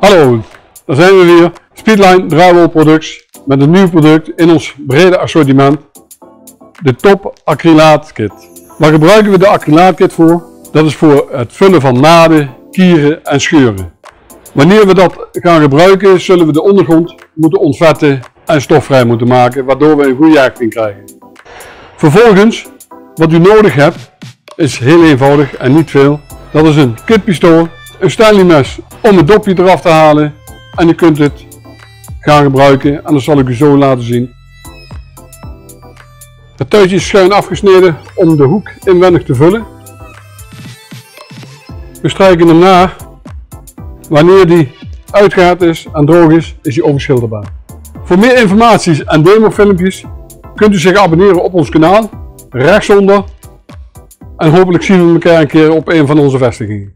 Hallo, daar zijn we weer. Speedline Drywall Products met een nieuw product in ons brede assortiment. De Top Acrylaatkit. Waar gebruiken we de acrylaatkit voor? Dat is voor het vullen van naden, kieren en scheuren. Wanneer we dat gaan gebruiken, zullen we de ondergrond moeten ontvetten en stofvrij moeten maken, waardoor we een goede hechting krijgen. Vervolgens, wat u nodig hebt, is heel eenvoudig en niet veel. Dat is een kitpistool, een Stanley om het dopje eraf te halen en u kunt het gaan gebruiken en dat zal ik u zo laten zien. Het tuitje is schuin afgesneden om de hoek inwendig te vullen. We strijken hem na. Wanneer die uitgaat is en droog is, is hij onverschilderbaar. Voor meer informaties en demo filmpjes kunt u zich abonneren op ons kanaal, rechtsonder. En hopelijk zien we elkaar een keer op een van onze vestigingen.